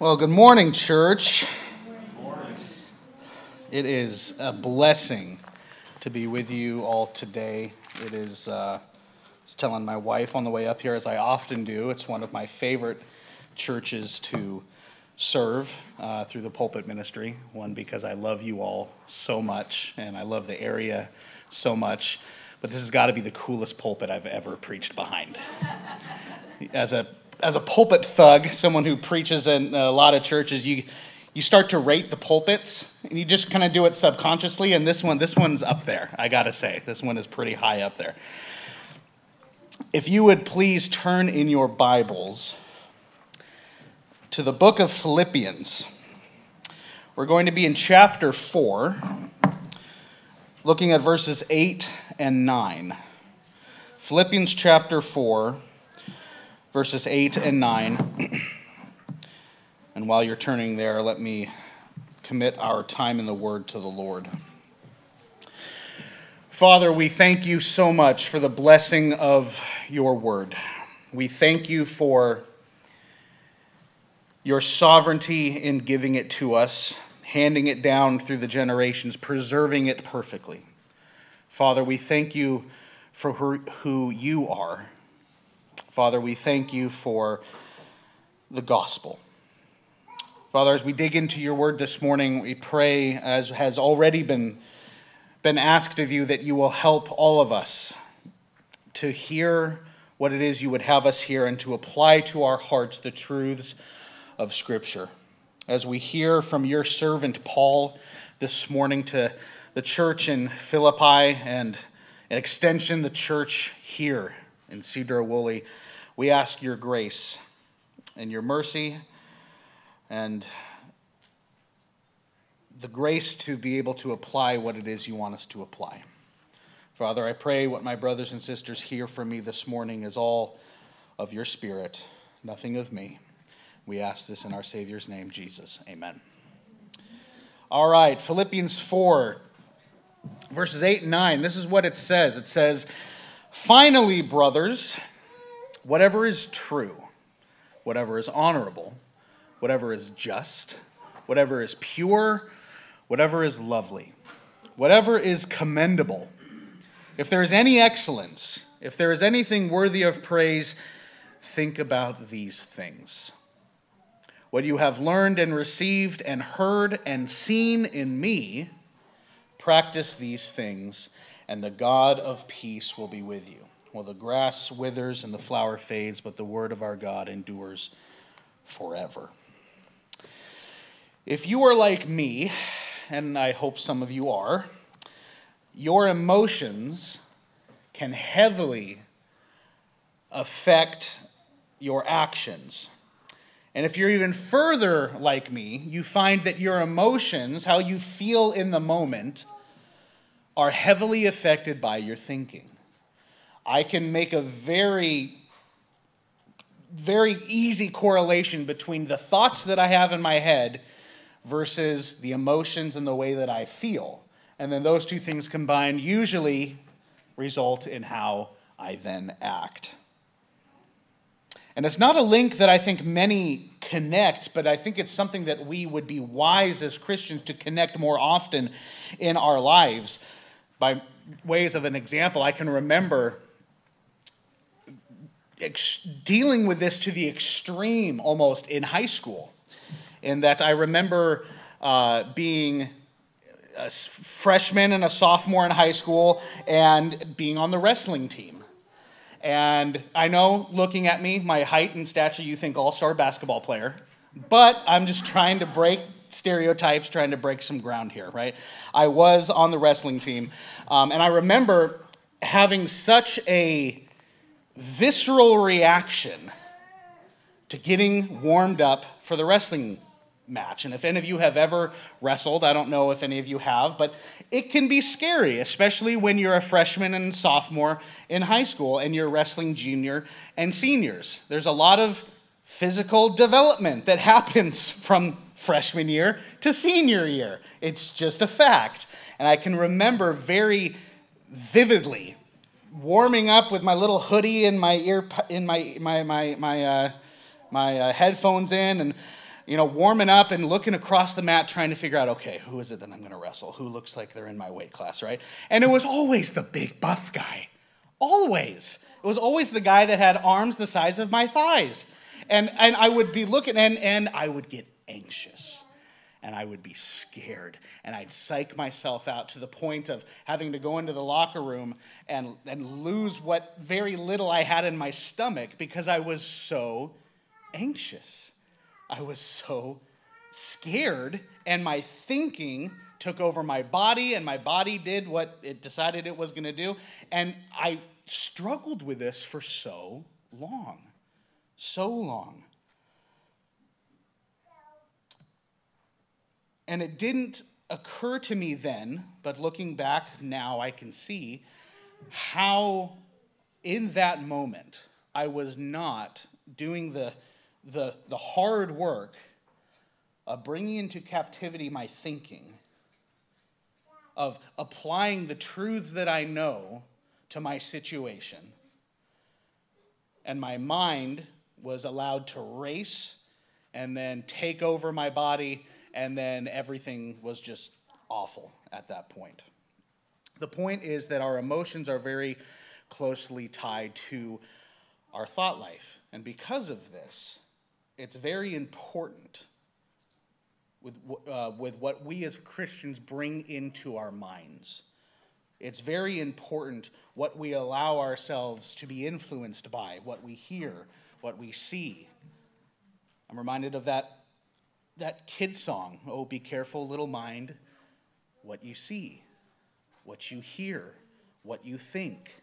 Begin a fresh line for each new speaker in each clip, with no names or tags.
Well, good morning, church. It is a blessing to be with you all today. It is, uh, I was telling my wife on the way up here, as I often do, it's one of my favorite churches to serve uh, through the pulpit ministry. One, because I love you all so much and I love the area so much. But this has got to be the coolest pulpit I've ever preached behind. As a as a pulpit thug, someone who preaches in a lot of churches, you you start to rate the pulpits and you just kind of do it subconsciously and this one this one's up there i gotta say. This one is pretty high up there. If you would please turn in your bibles to the book of philippians. We're going to be in chapter 4 looking at verses 8 and 9 philippians chapter 4 verses 8 and 9 And while you're turning there, let me commit our time in the Word to the Lord. Father, we thank you so much for the blessing of your Word. We thank you for your sovereignty in giving it to us, handing it down through the generations, preserving it perfectly. Father, we thank you for who you are. Father, we thank you for the gospel. Father, as we dig into your word this morning, we pray, as has already been, been asked of you, that you will help all of us to hear what it is you would have us hear and to apply to our hearts the truths of Scripture. As we hear from your servant Paul this morning to the church in Philippi and an extension, the church here in Sedro-Woolley, we ask your grace and your mercy and the grace to be able to apply what it is you want us to apply. Father, I pray what my brothers and sisters hear from me this morning is all of your Spirit, nothing of me. We ask this in our Savior's name, Jesus. Amen. All right, Philippians 4, verses 8 and 9. This is what it says it says, Finally, brothers, whatever is true, whatever is honorable, whatever is just, whatever is pure, whatever is lovely, whatever is commendable. If there is any excellence, if there is anything worthy of praise, think about these things. What you have learned and received and heard and seen in me, practice these things, and the God of peace will be with you. Well, the grass withers and the flower fades, but the word of our God endures forever. If you are like me, and I hope some of you are, your emotions can heavily affect your actions. And if you're even further like me, you find that your emotions, how you feel in the moment, are heavily affected by your thinking. I can make a very very easy correlation between the thoughts that I have in my head versus the emotions and the way that I feel. And then those two things combined usually result in how I then act. And it's not a link that I think many connect, but I think it's something that we would be wise as Christians to connect more often in our lives. By ways of an example, I can remember dealing with this to the extreme almost in high school in that I remember uh, being a freshman and a sophomore in high school and being on the wrestling team. And I know, looking at me, my height and stature, you think all star basketball player, but I'm just trying to break stereotypes, trying to break some ground here, right? I was on the wrestling team, um, and I remember having such a visceral reaction to getting warmed up for the wrestling match. And if any of you have ever wrestled, I don't know if any of you have, but it can be scary, especially when you're a freshman and sophomore in high school and you're wrestling junior and seniors. There's a lot of physical development that happens from freshman year to senior year. It's just a fact. And I can remember very vividly warming up with my little hoodie and my ear in my my my my uh, my uh, headphones in and you know, warming up and looking across the mat, trying to figure out, okay, who is it that I'm going to wrestle? Who looks like they're in my weight class, right? And it was always the big buff guy. Always. It was always the guy that had arms the size of my thighs. And, and I would be looking, and, and I would get anxious and I would be scared. And I'd psych myself out to the point of having to go into the locker room and, and lose what very little I had in my stomach because I was so anxious. I was so scared, and my thinking took over my body, and my body did what it decided it was going to do. And I struggled with this for so long. So long. And it didn't occur to me then, but looking back now, I can see how in that moment I was not doing the, the, the hard work of bringing into captivity my thinking, of applying the truths that I know to my situation. And my mind was allowed to race and then take over my body and then everything was just awful at that point. The point is that our emotions are very closely tied to our thought life. And because of this, it's very important with, uh, with what we as Christians bring into our minds. It's very important what we allow ourselves to be influenced by, what we hear, what we see. I'm reminded of that that kid song, Oh, be careful, little mind, what you see, what you hear, what you think.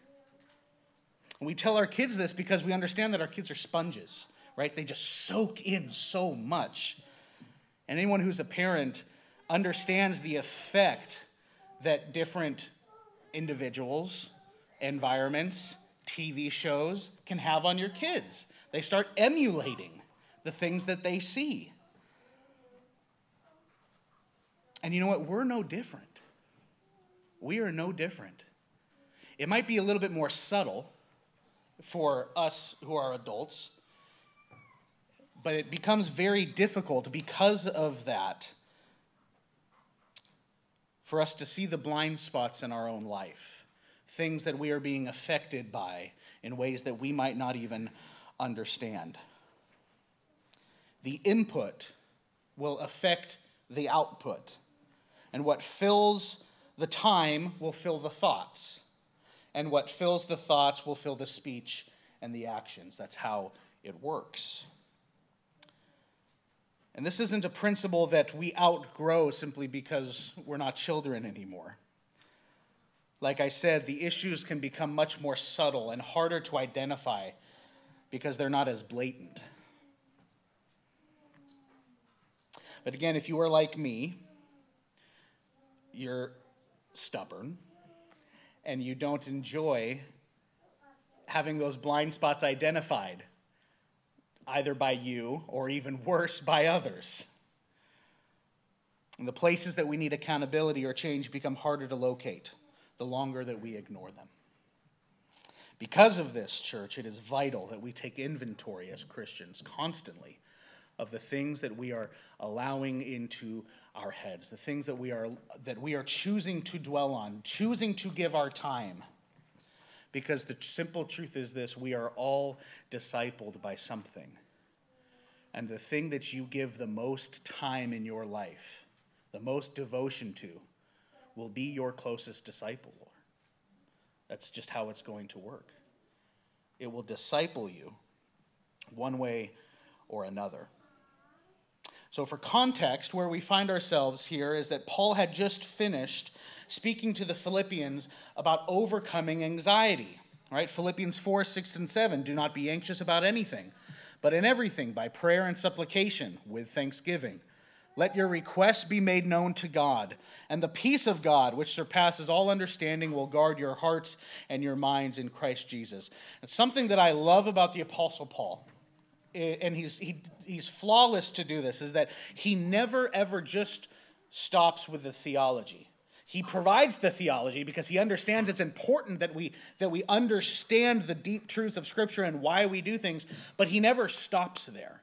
And we tell our kids this because we understand that our kids are sponges, right? They just soak in so much. And anyone who's a parent understands the effect that different individuals, environments, TV shows can have on your kids. They start emulating the things that they see. And you know what? We're no different. We are no different. It might be a little bit more subtle for us who are adults, but it becomes very difficult because of that for us to see the blind spots in our own life, things that we are being affected by in ways that we might not even understand. The input will affect the output. And what fills the time will fill the thoughts. And what fills the thoughts will fill the speech and the actions. That's how it works. And this isn't a principle that we outgrow simply because we're not children anymore. Like I said, the issues can become much more subtle and harder to identify because they're not as blatant. But again, if you are like me, you're stubborn and you don't enjoy having those blind spots identified, either by you or even worse, by others. And the places that we need accountability or change become harder to locate the longer that we ignore them. Because of this, church, it is vital that we take inventory as Christians constantly of the things that we are allowing into our heads, the things that we are that we are choosing to dwell on, choosing to give our time. Because the simple truth is this, we are all discipled by something. And the thing that you give the most time in your life, the most devotion to, will be your closest disciple. That's just how it's going to work. It will disciple you one way or another. So, for context, where we find ourselves here is that Paul had just finished speaking to the Philippians about overcoming anxiety. Right? Philippians 4, 6, and 7. Do not be anxious about anything, but in everything, by prayer and supplication, with thanksgiving. Let your requests be made known to God, and the peace of God, which surpasses all understanding, will guard your hearts and your minds in Christ Jesus. It's something that I love about the Apostle Paul and he's, he, he's flawless to do this, is that he never ever just stops with the theology. He provides the theology because he understands it's important that we, that we understand the deep truths of Scripture and why we do things, but he never stops there.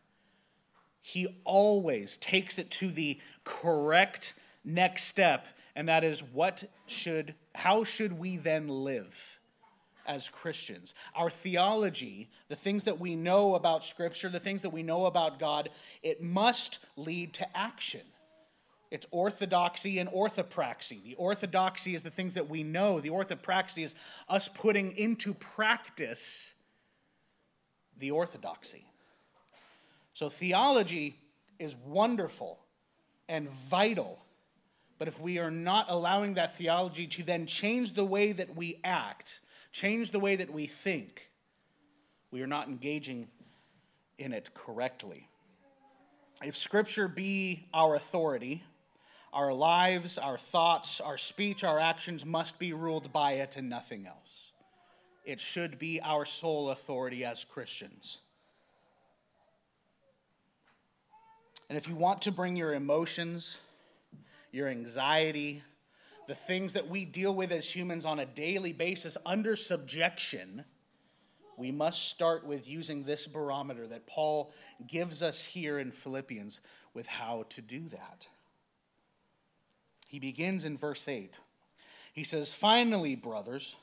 he always takes it to the correct next step, and that is what should, how should we then live? As Christians. Our theology, the things that we know about Scripture, the things that we know about God, it must lead to action. It's orthodoxy and orthopraxy. The orthodoxy is the things that we know, the orthopraxy is us putting into practice the orthodoxy. So theology is wonderful and vital. But if we are not allowing that theology to then change the way that we act, change the way that we think, we are not engaging in it correctly. If Scripture be our authority, our lives, our thoughts, our speech, our actions must be ruled by it and nothing else. It should be our sole authority as Christians. And if you want to bring your emotions, your anxiety, the things that we deal with as humans on a daily basis under subjection, we must start with using this barometer that Paul gives us here in Philippians with how to do that. He begins in verse 8. He says, Finally, brothers,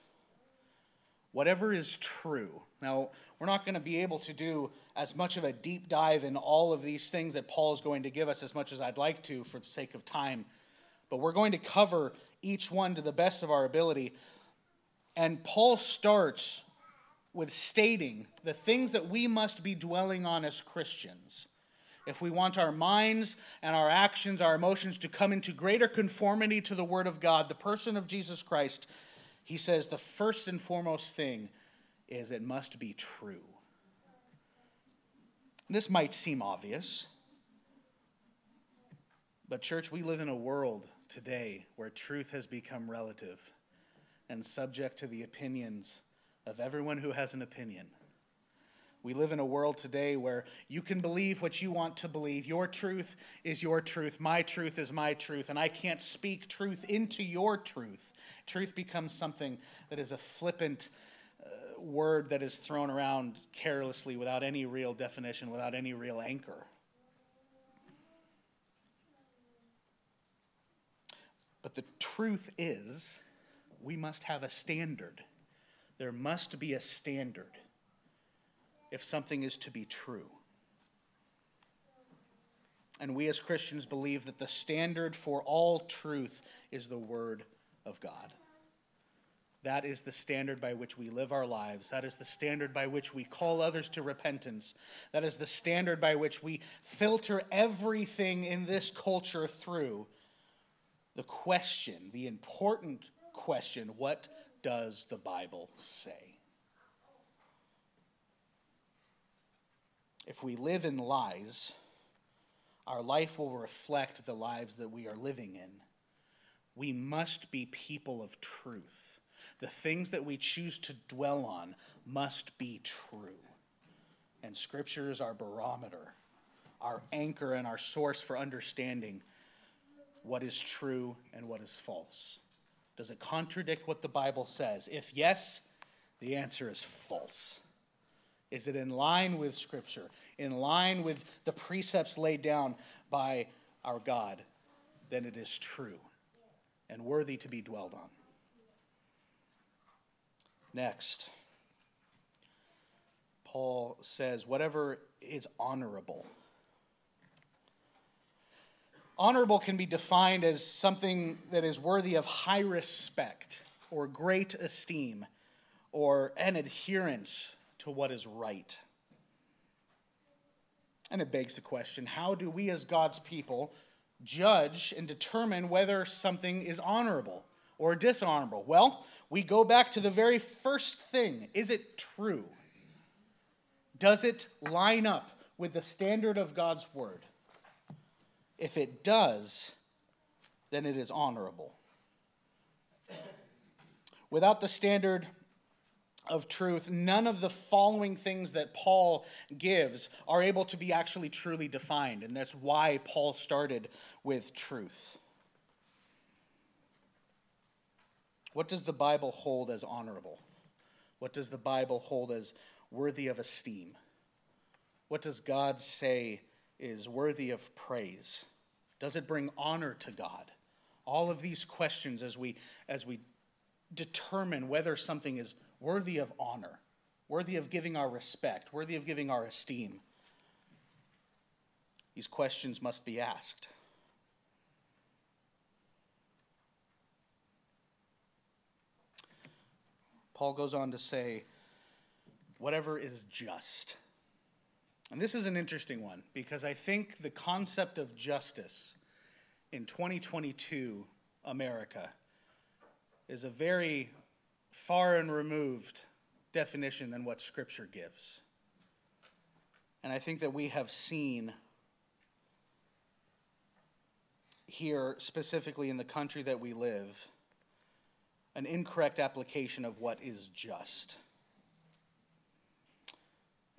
whatever is true. Now, we're not going to be able to do as much of a deep dive in all of these things that Paul is going to give us as much as I'd like to for the sake of time, but we're going to cover each one to the best of our ability. And Paul starts with stating the things that we must be dwelling on as Christians. If we want our minds and our actions, our emotions to come into greater conformity to the Word of God, the person of Jesus Christ, he says the first and foremost thing is it must be true. This might seem obvious, but, church, we live in a world today where truth has become relative and subject to the opinions of everyone who has an opinion. We live in a world today where you can believe what you want to believe. Your truth is your truth. My truth is my truth. And I can't speak truth into your truth. Truth becomes something that is a flippant uh, word that is thrown around carelessly without any real definition, without any real anchor. But the truth is, we must have a standard. There must be a standard if something is to be true. And we as Christians believe that the standard for all truth is the Word of God. That is the standard by which we live our lives. That is the standard by which we call others to repentance. That is the standard by which we filter everything in this culture through the question, the important question what does the Bible say? If we live in lies, our life will reflect the lives that we are living in. We must be people of truth. The things that we choose to dwell on must be true. And Scripture is our barometer, our anchor, and our source for understanding what is true and what is false. Does it contradict what the Bible says? If yes, the answer is false. Is it in line with Scripture, in line with the precepts laid down by our God? Then it is true and worthy to be dwelled on. Next, Paul says, whatever is honorable. Honorable can be defined as something that is worthy of high respect or great esteem or an adherence to what is right. And it begs the question how do we, as God's people, judge and determine whether something is honorable or dishonorable? Well, we go back to the very first thing is it true? Does it line up with the standard of God's word? If it does, then it is honorable. Without the standard of truth, none of the following things that Paul gives are able to be actually truly defined. And that's why Paul started with truth. What does the Bible hold as honorable? What does the Bible hold as worthy of esteem? What does God say is worthy of praise? Does it bring honor to God? All of these questions as we, as we determine whether something is worthy of honor, worthy of giving our respect, worthy of giving our esteem. These questions must be asked. Paul goes on to say, whatever is just. And this is an interesting one because I think the concept of justice in 2022 America is a very far and removed definition than what Scripture gives. And I think that we have seen here, specifically in the country that we live, an incorrect application of what is just.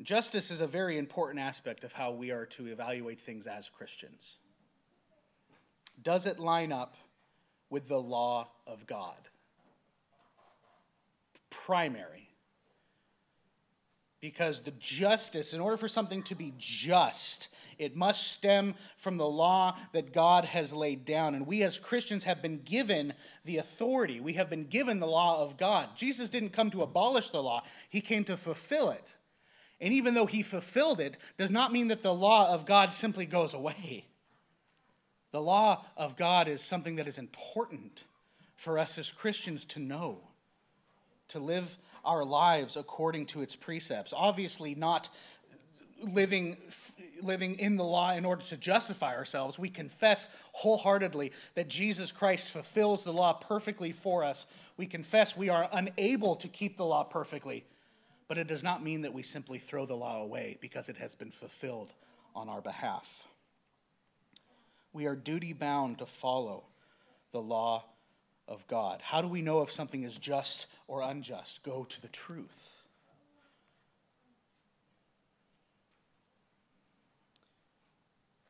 Justice is a very important aspect of how we are to evaluate things as Christians. Does it line up with the law of God? Primary. Because the justice, in order for something to be just, it must stem from the law that God has laid down. And we as Christians have been given the authority. We have been given the law of God. Jesus didn't come to abolish the law, He came to fulfill it. And even though He fulfilled it, does not mean that the law of God simply goes away. The law of God is something that is important for us as Christians to know, to live our lives according to its precepts. Obviously, not living, living in the law in order to justify ourselves. We confess wholeheartedly that Jesus Christ fulfills the law perfectly for us. We confess we are unable to keep the law perfectly, but it does not mean that we simply throw the law away because it has been fulfilled on our behalf. We are duty bound to follow the law of God. How do we know if something is just or unjust? Go to the truth.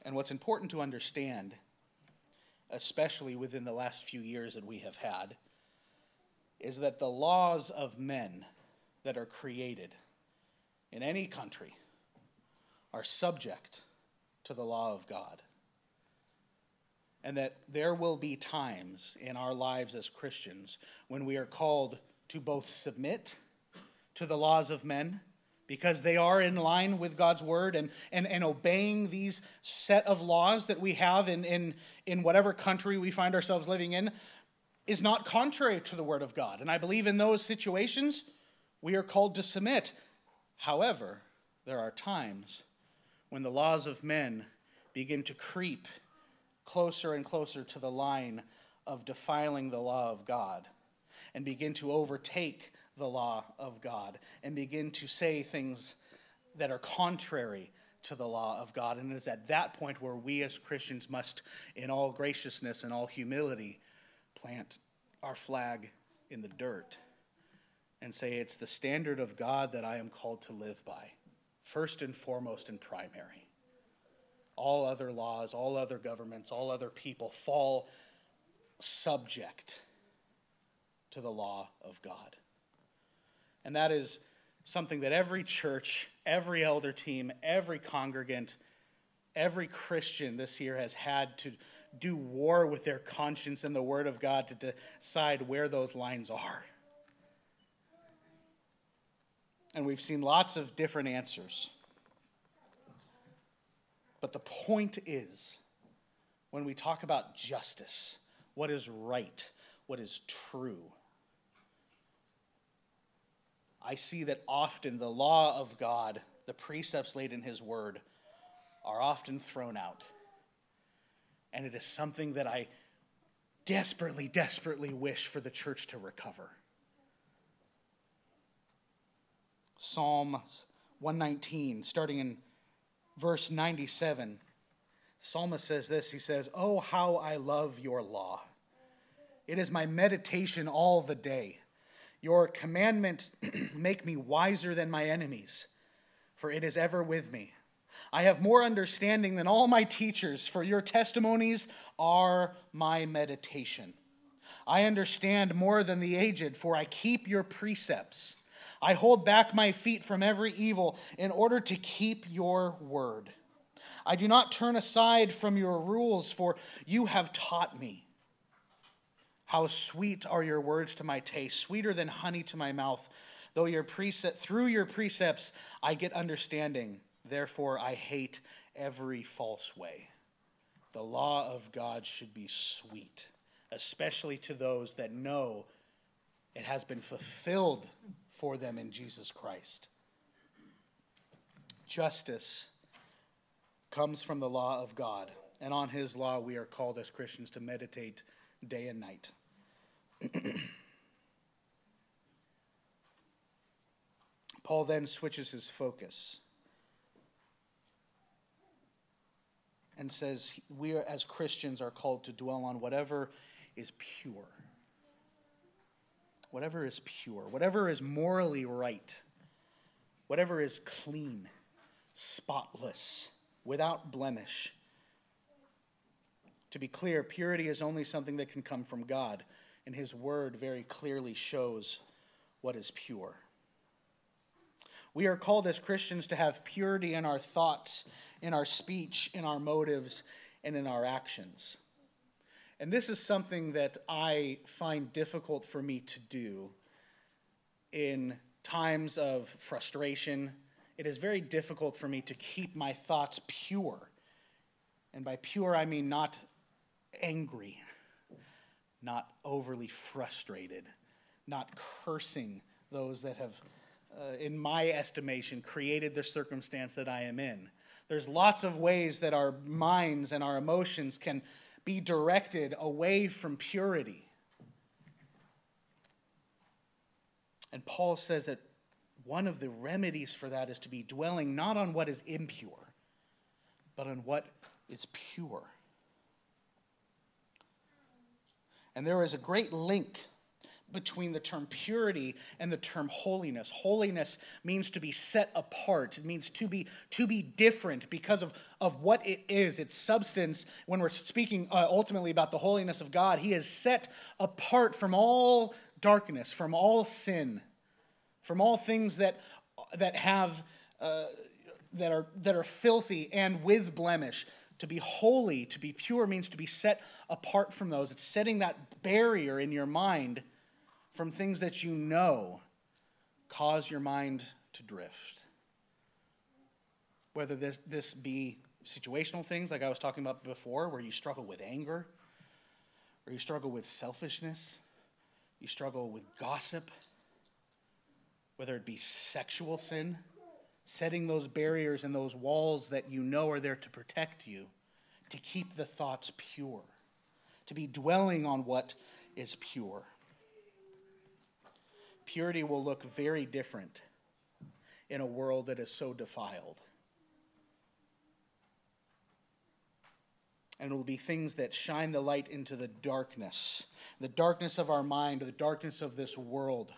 And what's important to understand, especially within the last few years that we have had, is that the laws of men that are created in any country are subject to the law of God and that there will be times in our lives as Christians when we are called to both submit to the laws of men because they are in line with God's word and, and, and obeying these set of laws that we have in, in, in whatever country we find ourselves living in is not contrary to the word of God. And I believe in those situations we are called to submit. However, there are times when the laws of men begin to creep closer and closer to the line of defiling the law of God and begin to overtake the law of God and begin to say things that are contrary to the law of God. And it is at that point where we as Christians must, in all graciousness and all humility, plant our flag in the dirt and say, It's the standard of God that I am called to live by, first and foremost and primary all other laws, all other governments, all other people fall subject to the law of God. And that is something that every church, every elder team, every congregant, every Christian this year has had to do war with their conscience and the Word of God to decide where those lines are. And we've seen lots of different answers. But the point is, when we talk about justice, what is right, what is true, I see that often the law of God, the precepts laid in His Word, are often thrown out. And it is something that I desperately, desperately wish for the church to recover. Psalm 119, starting in verse 97, psalmist says this He says, Oh, how I love your law! It is my meditation all the day. Your commandments make me wiser than my enemies, for it is ever with me. I have more understanding than all my teachers, for your testimonies are my meditation. I understand more than the aged, for I keep your precepts. I hold back my feet from every evil in order to keep your word. I do not turn aside from your rules, for you have taught me. How sweet are your words to my taste, sweeter than honey to my mouth. Though your precept, through your precepts I get understanding, therefore I hate every false way. The law of God should be sweet, especially to those that know it has been fulfilled for them in Jesus Christ. Justice comes from the law of God, and on his law we are called as Christians to meditate day and night. Paul then switches his focus and says we are, as Christians are called to dwell on whatever is pure. Whatever is pure, whatever is morally right, whatever is clean, spotless, without blemish. To be clear, purity is only something that can come from God, and His Word very clearly shows what is pure. We are called as Christians to have purity in our thoughts, in our speech, in our motives, and in our actions. And this is something that I find difficult for me to do in times of frustration. It is very difficult for me to keep my thoughts pure. And by pure, I mean not angry, not overly frustrated, not cursing those that have uh, in my estimation, created the circumstance that I am in. There's lots of ways that our minds and our emotions can be directed away from purity. And Paul says that one of the remedies for that is to be dwelling not on what is impure, but on what is pure. And there is a great link between the term purity and the term holiness. Holiness means to be set apart. It means to be to be different because of, of what it is, its substance. When we're speaking uh, ultimately about the holiness of God, He is set apart from all darkness, from all sin, from all things that that have uh, that are that are filthy and with blemish. To be holy, to be pure, means to be set apart from those. It's setting that barrier in your mind from things that you know cause your mind to drift. Whether this, this be situational things like I was talking about before, where you struggle with anger, or you struggle with selfishness, you struggle with gossip, whether it be sexual sin, setting those barriers and those walls that you know are there to protect you, to keep the thoughts pure, to be dwelling on what is pure purity will look very different in a world that is so defiled. And it will be things that shine the light into the darkness, the darkness of our mind, the darkness of this world.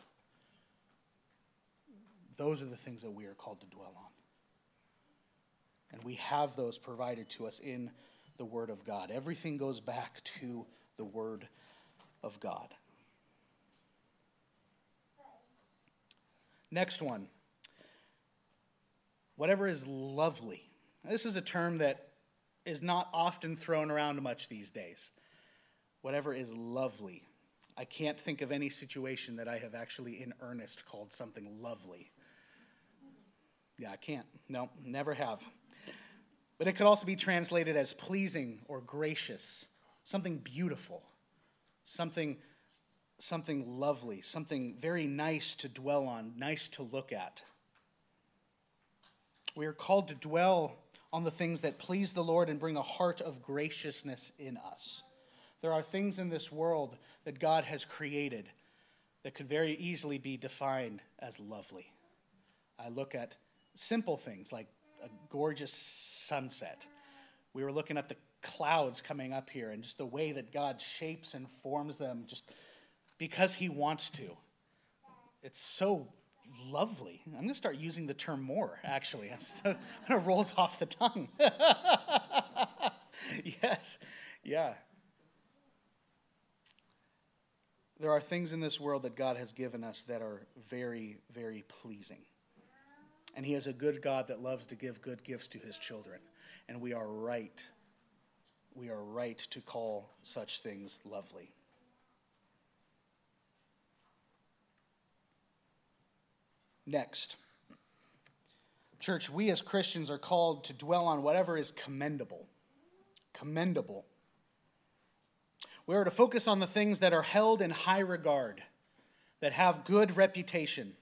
Those are the things that we are called to dwell on. And we have those provided to us in the Word of God. Everything goes back to the Word of God. Next one. Whatever is lovely. This is a term that is not often thrown around much these days. Whatever is lovely. I can't think of any situation that I have actually in earnest called something lovely. Yeah, I can't. No, never have. But it could also be translated as pleasing or gracious, something beautiful, something something lovely, something very nice to dwell on, nice to look at. We are called to dwell on the things that please the Lord and bring a heart of graciousness in us. There are things in this world that God has created that could very easily be defined as lovely. I look at simple things like a gorgeous sunset. We were looking at the clouds coming up here and just the way that God shapes and forms them, just because he wants to. It's so lovely. I'm going to start using the term more, actually. I'm still, it rolls off the tongue. yes, yeah. There are things in this world that God has given us that are very, very pleasing. And He is a good God that loves to give good gifts to His children. And we are right. We are right to call such things lovely. Next. Church, we as Christians are called to dwell on whatever is commendable. Commendable. We are to focus on the things that are held in high regard, that have good reputation,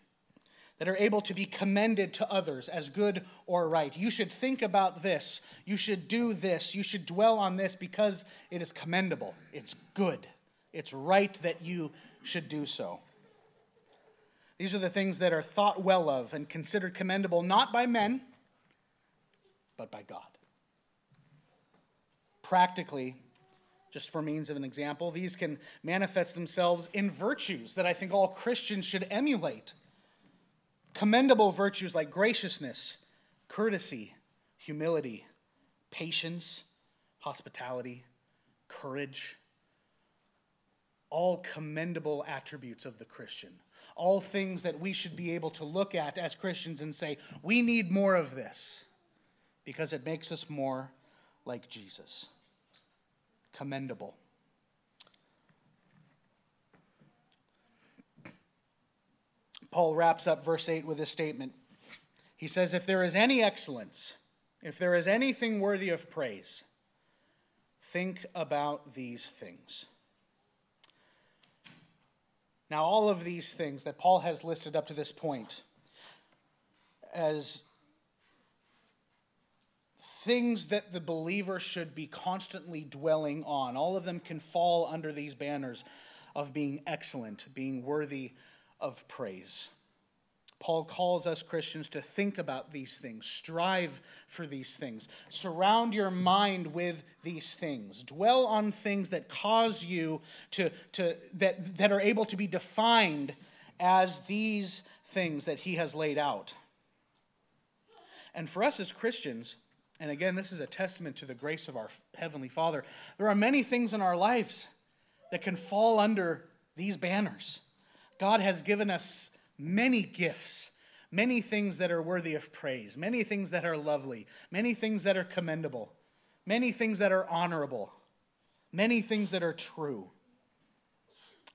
that are able to be commended to others as good or right. You should think about this. You should do this. You should dwell on this because it is commendable. It's good. It's right that you should do so. These are the things that are thought well of and considered commendable not by men, but by God. Practically, just for means of an example, these can manifest themselves in virtues that I think all Christians should emulate. Commendable virtues like graciousness, courtesy, humility, patience, hospitality, courage. All commendable attributes of the Christian. All things that we should be able to look at as Christians and say, we need more of this because it makes us more like Jesus commendable. Paul wraps up verse 8 with this statement. He says, If there is any excellence, if there is anything worthy of praise, think about these things. Now, all of these things that Paul has listed up to this point as things that the believer should be constantly dwelling on. All of them can fall under these banners of being excellent, being worthy of praise. Paul calls us Christians to think about these things, strive for these things, surround your mind with these things, dwell on things that cause you to, to that, that are able to be defined as these things that he has laid out. And for us as Christians, and again, this is a testament to the grace of our Heavenly Father. There are many things in our lives that can fall under these banners. God has given us many gifts, many things that are worthy of praise, many things that are lovely, many things that are commendable, many things that are honorable, many things that are true.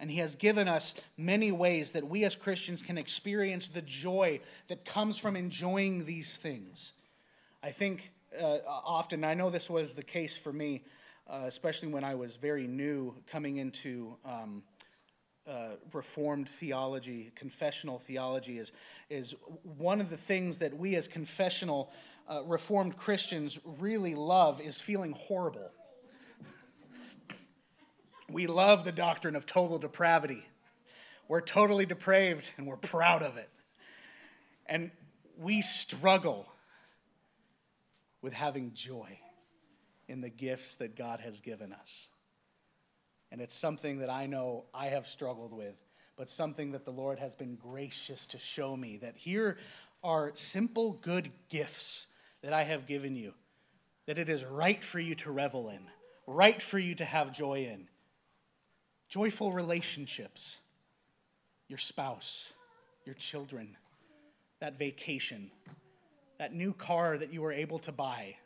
And He has given us many ways that we as Christians can experience the joy that comes from enjoying these things. I think uh, often, I know this was the case for me, uh, especially when I was very new coming into um, uh, Reformed theology, confessional theology, is, is one of the things that we as confessional uh, Reformed Christians really love is feeling horrible. We love the doctrine of total depravity. We're totally depraved and we're proud of it. And we struggle with having joy in the gifts that God has given us. And it's something that I know I have struggled with, but something that the Lord has been gracious to show me that here are simple, good gifts that I have given you, that it is right for you to revel in, right for you to have joy in. Joyful relationships, your spouse, your children, that vacation, that new car that you were able to buy,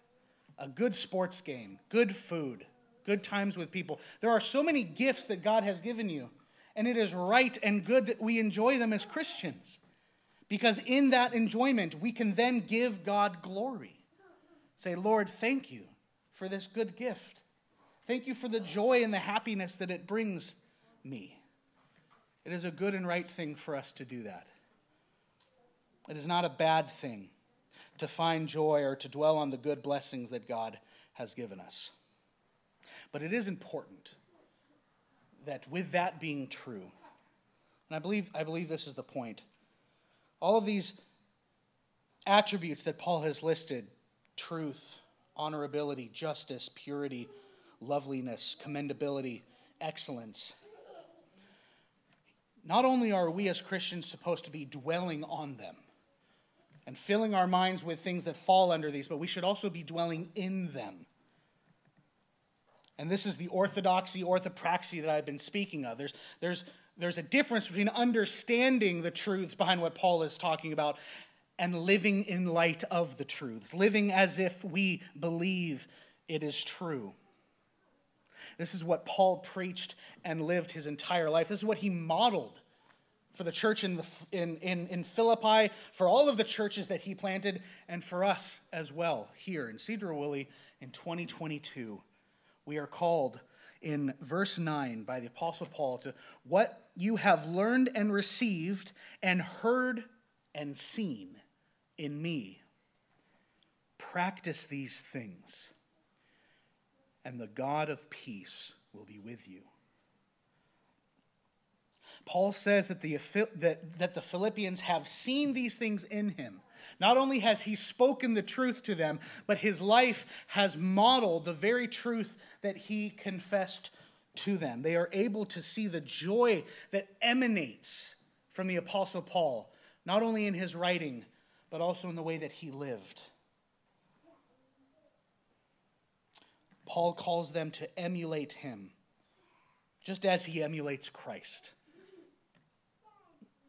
a good sports game, good food, good times with people. There are so many gifts that God has given you, and it is right and good that we enjoy them as Christians. Because in that enjoyment, we can then give God glory. Say, Lord, thank you for this good gift. Thank you for the joy and the happiness that it brings me. It is a good and right thing for us to do that. It is not a bad thing to find joy or to dwell on the good blessings that God has given us. But it is important that with that being true, and I believe, I believe this is the point, all of these attributes that Paul has listed truth, honorability, justice, purity, loveliness, commendability, excellence. Not only are we as Christians supposed to be dwelling on them, and filling our minds with things that fall under these, but we should also be dwelling in them. And this is the orthodoxy, orthopraxy that I've been speaking of. There's, there's, there's a difference between understanding the truths behind what Paul is talking about and living in light of the truths, living as if we believe it is true. This is what Paul preached and lived his entire life. This is what he modeled for the church in, the, in, in, in Philippi, for all of the churches that he planted, and for us as well here in Sedro-Woolley in 2022. We are called in verse 9 by the Apostle Paul to what you have learned and received and heard and seen in me. Practice these things, and the God of peace will be with you. Paul says that the, that, that the Philippians have seen these things in him. Not only has he spoken the truth to them, but his life has modeled the very truth that he confessed to them. They are able to see the joy that emanates from the Apostle Paul, not only in his writing, but also in the way that he lived. Paul calls them to emulate him, just as he emulates Christ.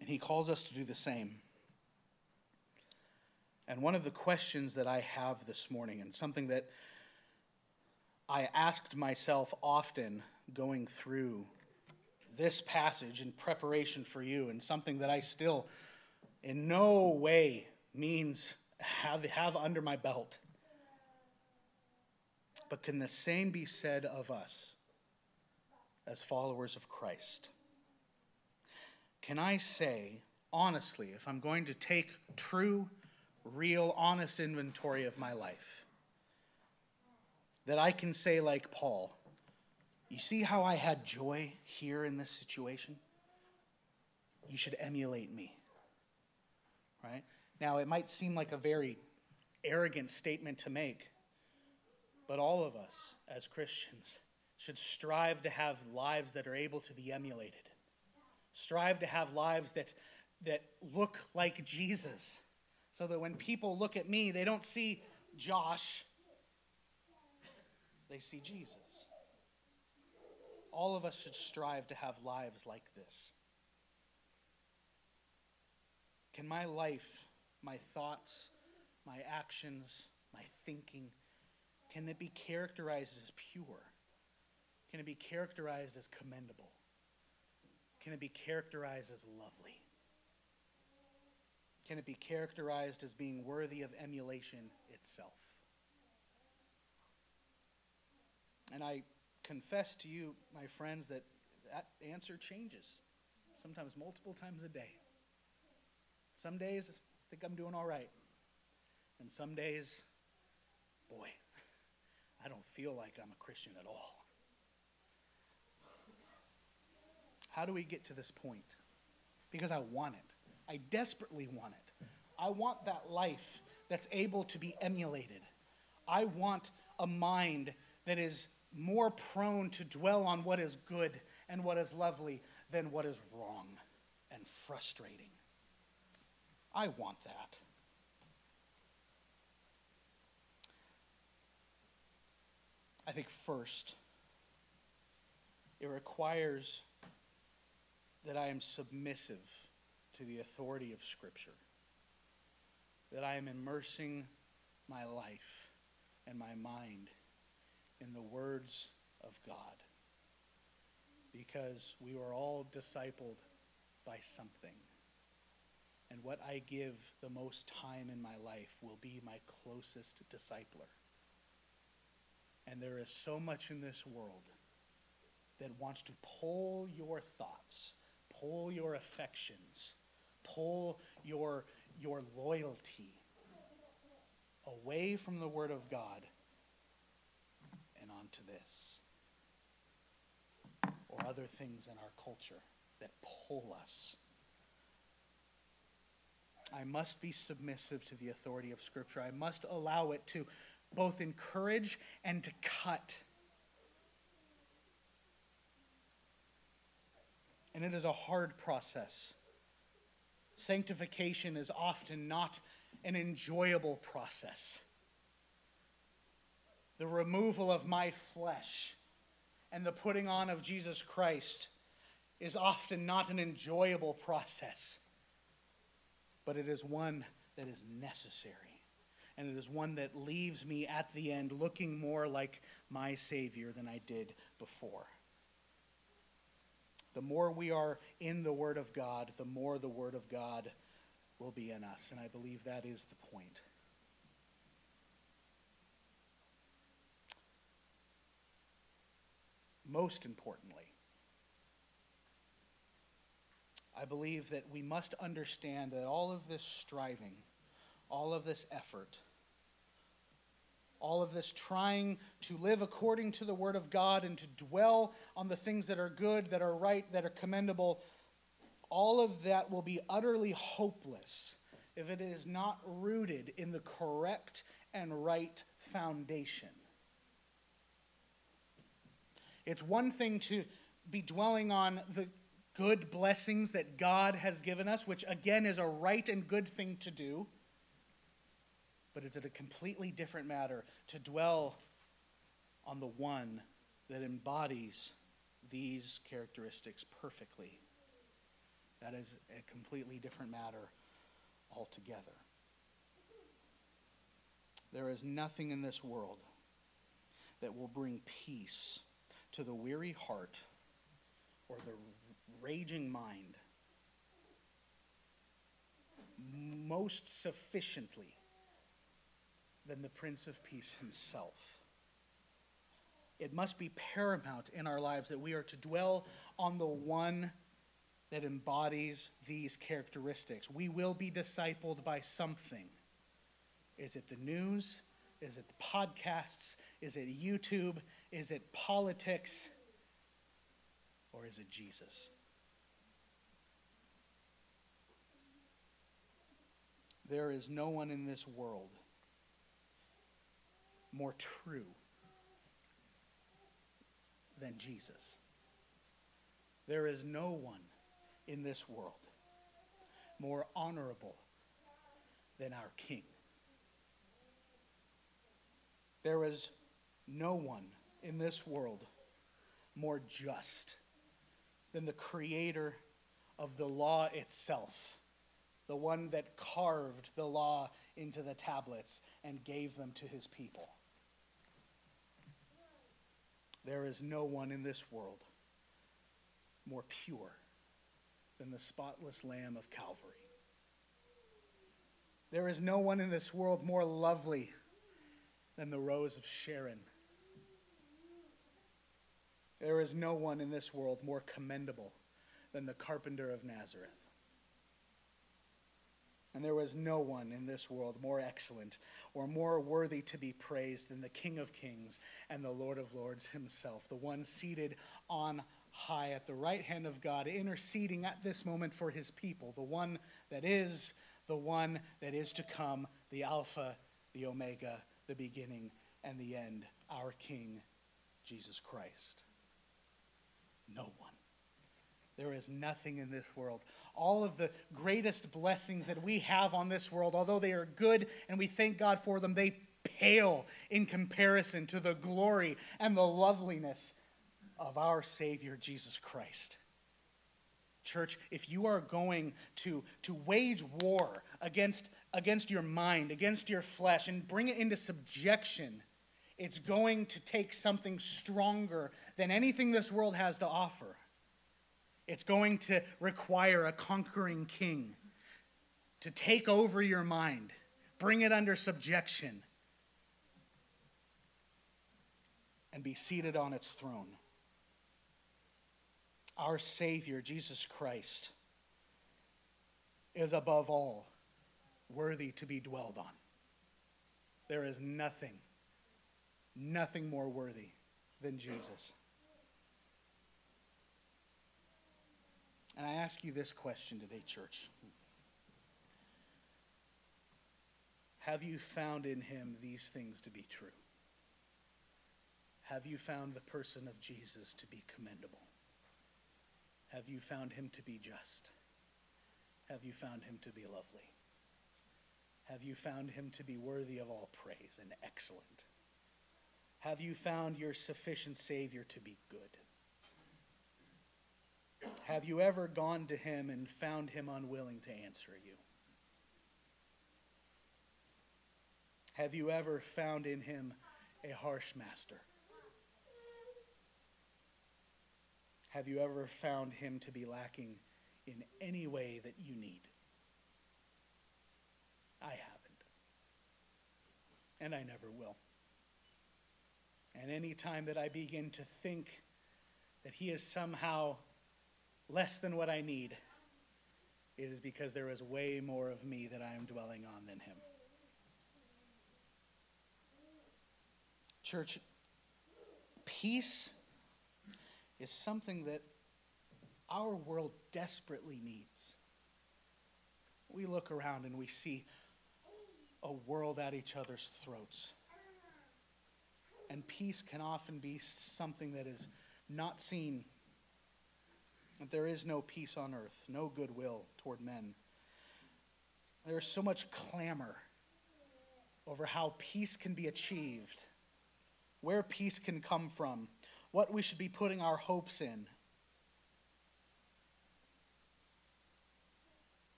And he calls us to do the same. And one of the questions that I have this morning, and something that I asked myself often going through this passage in preparation for you, and something that I still in no way means have, have under my belt. But can the same be said of us as followers of Christ? Can I say, honestly, if I'm going to take true, real, honest inventory of my life, that I can say, like Paul, you see how I had joy here in this situation? You should emulate me. Right? Now, it might seem like a very arrogant statement to make, but all of us as Christians should strive to have lives that are able to be emulated strive to have lives that, that look like Jesus. So that when people look at me, they don't see Josh, they see Jesus. All of us should strive to have lives like this. Can my life, my thoughts, my actions, my thinking, can it be characterized as pure? Can it be characterized as commendable? Can it be characterized as lovely? Can it be characterized as being worthy of emulation itself? And I confess to you, my friends, that that answer changes, sometimes multiple times a day. Some days, I think I'm doing all right. And some days, boy, I don't feel like I'm a Christian at all. How do we get to this point? Because I want it. I desperately want it. I want that life that's able to be emulated. I want a mind that is more prone to dwell on what is good and what is lovely than what is wrong and frustrating. I want that. I think first, it requires that I am submissive to the authority of Scripture, that I am immersing my life and my mind in the words of God. Because we were all discipled by something. And what I give the most time in my life will be my closest discipler. And there is so much in this world that wants to pull your thoughts pull your affections, pull your, your loyalty away from the Word of God and onto this or other things in our culture that pull us. I must be submissive to the authority of Scripture. I must allow it to both encourage and to cut and it is a hard process. Sanctification is often not an enjoyable process. The removal of my flesh and the putting on of Jesus Christ is often not an enjoyable process, but it is one that is necessary. And it is one that leaves me at the end looking more like my Savior than I did before. The more we are in the Word of God, the more the Word of God will be in us. And I believe that is the point. Most importantly, I believe that we must understand that all of this striving, all of this effort, all of this trying to live according to the Word of God and to dwell on the things that are good, that are right, that are commendable, all of that will be utterly hopeless if it is not rooted in the correct and right foundation. It's one thing to be dwelling on the good blessings that God has given us, which again is a right and good thing to do. But it's a completely different matter to dwell on the one that embodies these characteristics perfectly. That is a completely different matter altogether. There is nothing in this world that will bring peace to the weary heart or the raging mind most sufficiently than the Prince of Peace himself. It must be paramount in our lives that we are to dwell on the one that embodies these characteristics. We will be discipled by something. Is it the news? Is it the podcasts? Is it YouTube? Is it politics? Or is it Jesus? There is no one in this world more true than Jesus. There is no one in this world more honorable than our King. There is no one in this world more just than the creator of the law itself, the one that carved the law into the tablets and gave them to his people. There is no one in this world more pure than the spotless Lamb of Calvary. There is no one in this world more lovely than the rose of Sharon. There is no one in this world more commendable than the carpenter of Nazareth. And there was no one in this world more excellent or more worthy to be praised than the King of Kings and the Lord of Lords himself, the one seated on high at the right hand of God, interceding at this moment for his people, the one that is, the one that is to come, the Alpha, the Omega, the beginning, and the end, our King, Jesus Christ. No one. There is nothing in this world. All of the greatest blessings that we have on this world, although they are good and we thank God for them, they pale in comparison to the glory and the loveliness of our Savior, Jesus Christ. Church, if you are going to, to wage war against, against your mind, against your flesh, and bring it into subjection, it's going to take something stronger than anything this world has to offer. It's going to require a conquering king to take over your mind, bring it under subjection, and be seated on its throne. Our Savior, Jesus Christ, is above all worthy to be dwelled on. There is nothing, nothing more worthy than Jesus. And I ask you this question today, church Have you found in him these things to be true? Have you found the person of Jesus to be commendable? Have you found him to be just? Have you found him to be lovely? Have you found him to be worthy of all praise and excellent? Have you found your sufficient Savior to be good? Have you ever gone to him and found him unwilling to answer you? Have you ever found in him a harsh master? Have you ever found him to be lacking in any way that you need? I haven't. And I never will. And any time that I begin to think that he is somehow less than what I need, it is because there is way more of me that I am dwelling on than him. Church, peace is something that our world desperately needs. We look around and we see a world at each other's throats. And peace can often be something that is not seen. That there is no peace on earth, no goodwill toward men. There is so much clamor over how peace can be achieved, where peace can come from, what we should be putting our hopes in.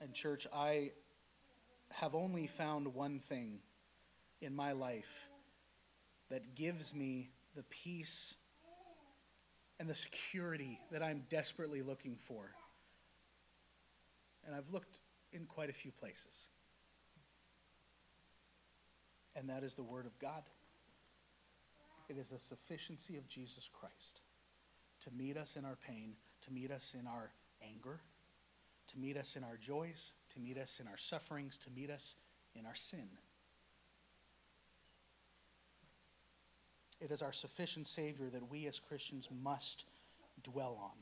And, church, I have only found one thing in my life that gives me the peace and the security that I'm desperately looking for. And I've looked in quite a few places. And that is the Word of God. It is the sufficiency of Jesus Christ to meet us in our pain, to meet us in our anger, to meet us in our joys, to meet us in our sufferings, to meet us in our sin. It is our sufficient Savior that we as Christians must dwell on.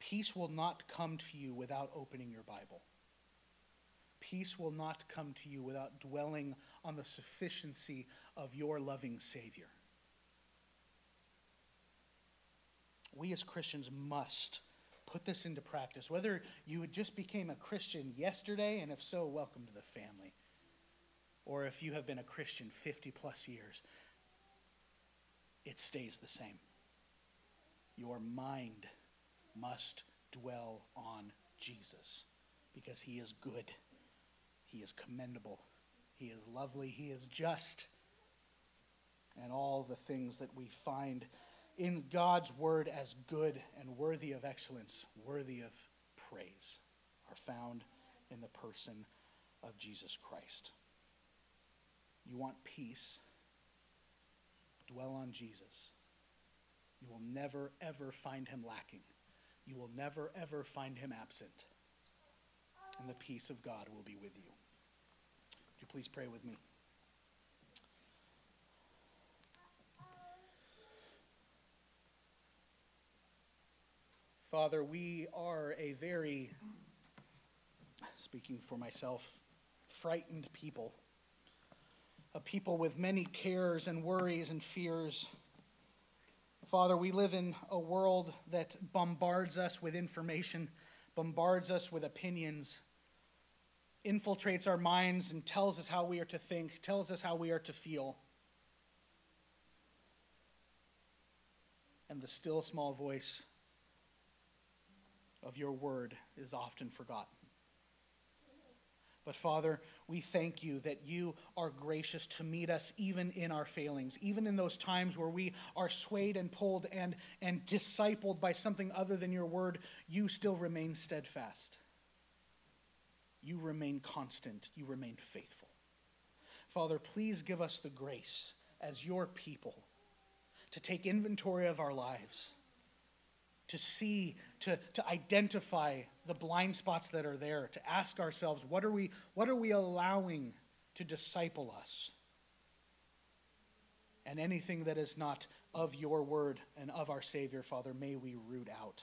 Peace will not come to you without opening your Bible. Peace will not come to you without dwelling on the sufficiency of your loving Savior. We as Christians must put this into practice. Whether you just became a Christian yesterday, and if so, welcome to the family or if you have been a Christian 50 plus years, it stays the same. Your mind must dwell on Jesus because he is good, he is commendable, he is lovely, he is just, and all the things that we find in God's word as good and worthy of excellence, worthy of praise, are found in the person of Jesus Christ. You want peace, dwell on Jesus. You will never, ever find him lacking. You will never, ever find him absent. And the peace of God will be with you. Would you please pray with me? Father, we are a very, speaking for myself, frightened people a people with many cares and worries and fears. Father, we live in a world that bombards us with information, bombards us with opinions, infiltrates our minds and tells us how we are to think, tells us how we are to feel. And the still small voice of your word is often forgotten. But Father, we thank you that you are gracious to meet us even in our failings, even in those times where we are swayed and pulled and, and discipled by something other than your word, you still remain steadfast. You remain constant. You remain faithful. Father, please give us the grace as your people to take inventory of our lives to see, to, to identify the blind spots that are there, to ask ourselves, what are we, what are we allowing to disciple us? And anything that is not of your word and of our Savior, Father, may we root out.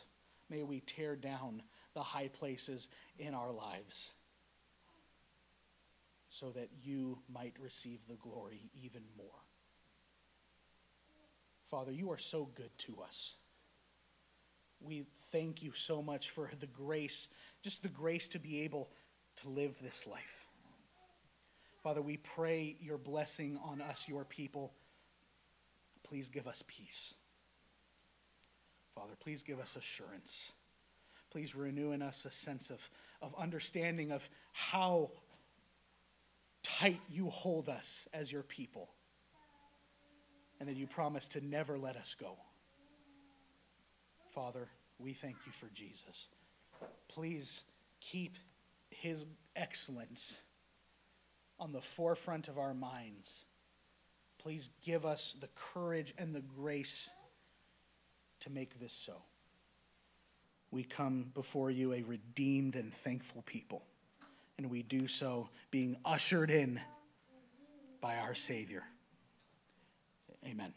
May we tear down the high places in our lives so that you might receive the glory even more. Father, you are so good to us we thank you so much for the grace, just the grace to be able to live this life. Father, we pray your blessing on us, your people. Please give us peace. Father, please give us assurance. Please renew in us a sense of, of understanding of how
tight you hold us as your people, and that you promise to never let us go. Father, we thank you for Jesus. Please keep his excellence on the forefront of our minds. Please give us the courage and the grace to make this so. We come before you a redeemed and thankful people, and we do so being ushered in by our Savior. Amen.